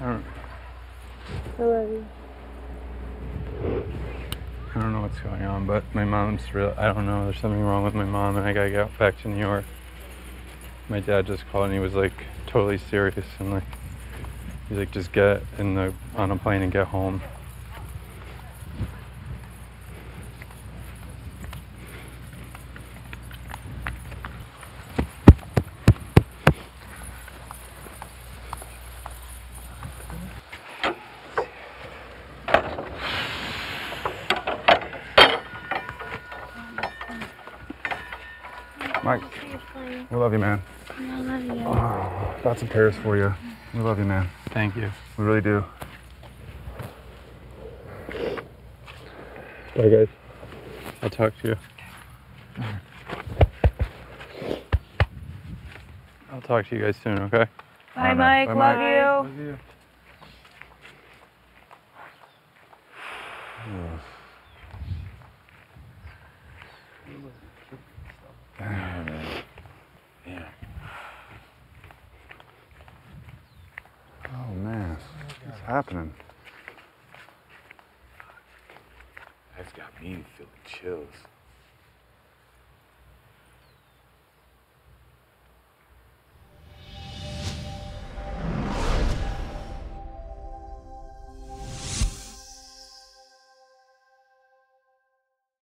I don't, I don't know what's going on, but my mom's real. I don't know. There's something wrong with my mom, and I gotta get back to New York. My dad just called, and he was like totally serious, and like he's like, just get in the on a plane and get home. Mike, we love you, man. I love you. Oh, got some prayers for you. We love you, man. Thank you. We really do. Bye, guys. I'll talk to you. I'll talk to you guys soon. Okay. Bye, man. Mike. Bye, love Mike. you. you. Damn, man. Yeah. Oh man, what's happening? That's got me feeling chills.